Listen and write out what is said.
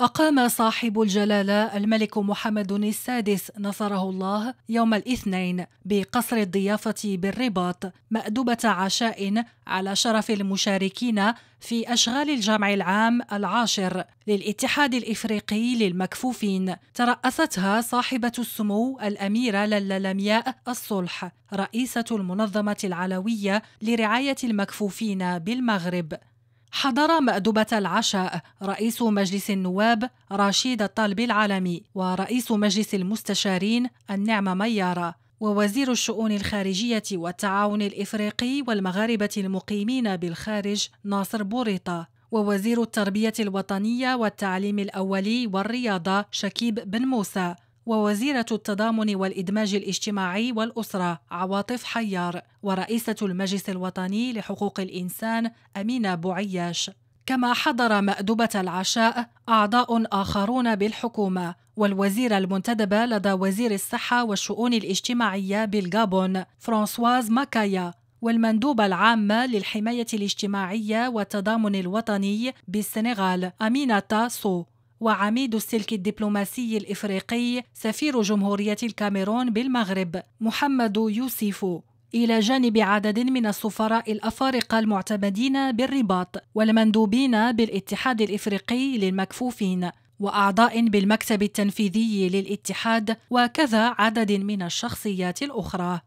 أقام صاحب الجلالة الملك محمد السادس نصره الله يوم الاثنين بقصر الضيافة بالرباط مأدبة عشاء على شرف المشاركين في أشغال الجمع العام العاشر للاتحاد الإفريقي للمكفوفين. ترأستها صاحبة السمو الأميرة للا لمياء الصلح رئيسة المنظمة العلوية لرعاية المكفوفين بالمغرب. حضر مأدبة العشاء رئيس مجلس النواب رشيد الطالب العالمي ورئيس مجلس المستشارين النعمة ميارة ووزير الشؤون الخارجية والتعاون الإفريقي والمغاربة المقيمين بالخارج ناصر بوريطة ووزير التربية الوطنية والتعليم الأولي والرياضة شكيب بن موسى ووزيرة التضامن والإدماج الاجتماعي والأسرة عواطف حيار ورئيسة المجلس الوطني لحقوق الإنسان أمينة بوعياش. كما حضر مأدبة العشاء أعضاء آخرون بالحكومة والوزيرة المنتدبة لدى وزير الصحة والشؤون الاجتماعية بالغابون فرانسواز ماكايا والمندوبة العامة للحماية الاجتماعية والتضامن الوطني بالسنغال أمينة سو وعميد السلك الدبلوماسي الإفريقي سفير جمهورية الكاميرون بالمغرب محمد يوسف إلى جانب عدد من السفراء الأفارقة المعتمدين بالرباط والمندوبين بالاتحاد الإفريقي للمكفوفين وأعضاء بالمكتب التنفيذي للاتحاد وكذا عدد من الشخصيات الأخرى.